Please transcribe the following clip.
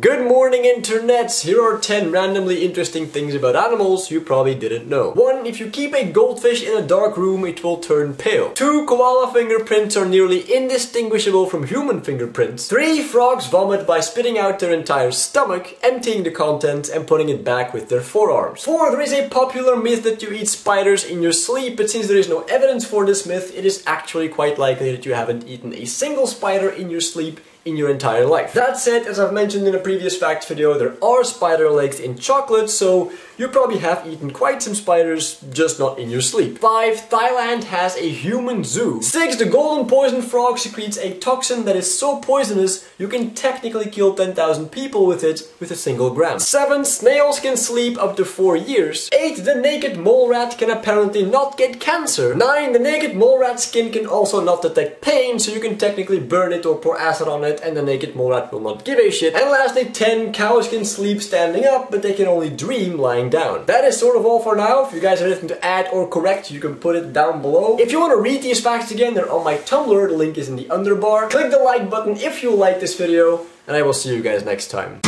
Good morning internets! Here are 10 randomly interesting things about animals you probably didn't know. 1. If you keep a goldfish in a dark room, it will turn pale. 2. Koala fingerprints are nearly indistinguishable from human fingerprints. 3. Frogs vomit by spitting out their entire stomach, emptying the contents and putting it back with their forearms. 4. There is a popular myth that you eat spiders in your sleep, but since there is no evidence for this myth, it is actually quite likely that you haven't eaten a single spider in your sleep in your entire life. That said, as I've mentioned in a previous fact video, there are spider legs in chocolate, so you probably have eaten quite some spiders, just not in your sleep. 5. Thailand has a human zoo. 6. The golden poison frog secretes a toxin that is so poisonous you can technically kill 10,000 people with it with a single gram. 7. Snails can sleep up to 4 years. 8. The naked mole rat can apparently not get cancer. 9. The naked mole rat skin can also not detect pain, so you can technically burn it or pour acid on it and the naked mole rat will not give a shit. And lastly, 10. Cows can sleep standing up, but they can only dream lying down. That is sort of all for now. If you guys have anything to add or correct, you can put it down below. If you want to read these facts again, they're on my Tumblr. The link is in the underbar. Click the like button if you like this video, and I will see you guys next time.